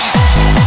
Yeah.